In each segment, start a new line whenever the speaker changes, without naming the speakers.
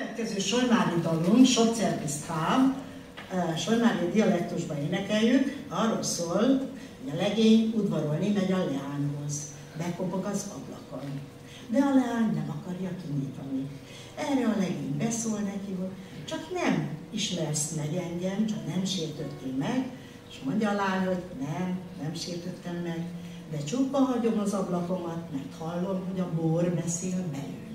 következő Solymári dalunk, Soccer bis Traum, Solymári dialektusban énekeljük, arról szól, hogy a legény udvarolni megy a leányhoz, bekopog az ablakon. De a leány nem akarja kinyitani. Erre a legény beszól neki, hogy csak nem ismersz meg engem, csak nem sértöttél meg, és mondja a lány, hogy nem, nem sértöttem meg, de csupa hagyom az ablakomat, mert hallom, hogy a bor beszél belőled.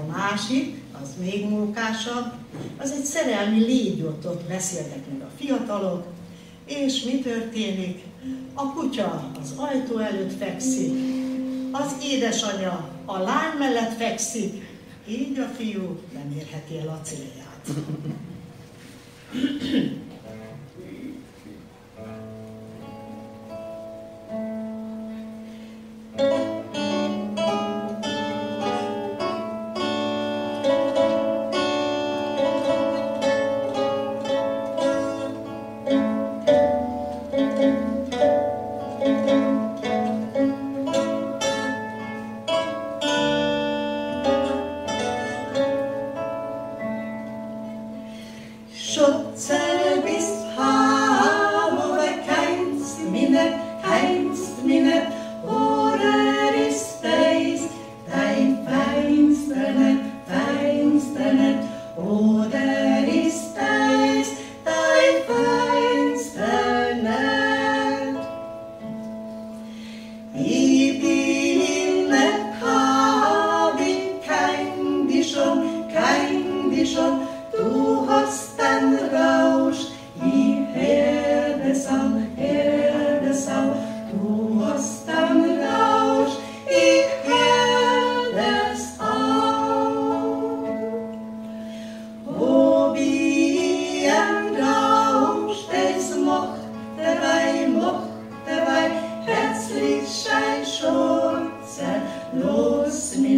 A másik, az még mókásabb, az egy szerelmi légyot ott beszéltek meg a fiatalok, és mi történik? A kutya az ajtó előtt fekszik, az édesanyja a lány mellett fekszik, így a fiú nem érheti el a célját. einst minne oder ist deins, dein feinsterne, feinsterne, oder ist deins, dein feinsterne. Ich bin in der Kabin, kein Dischon, kein Dischon, du hast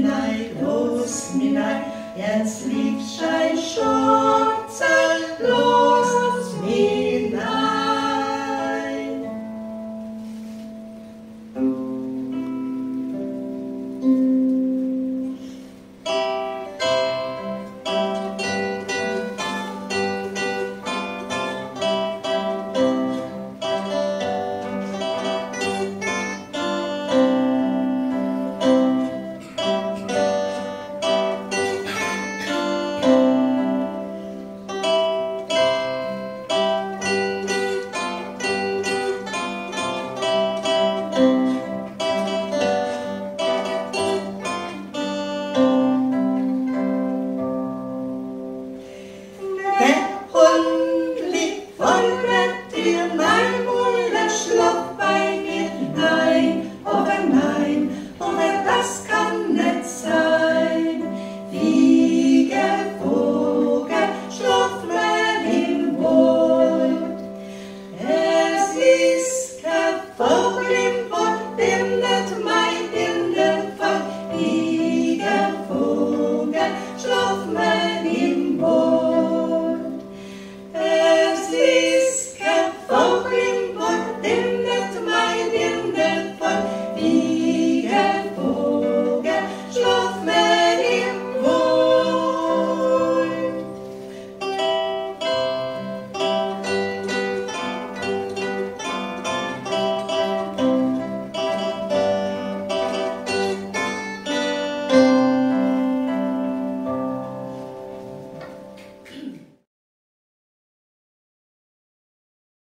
Minai, groß Minai, Ernst Liebschein schon.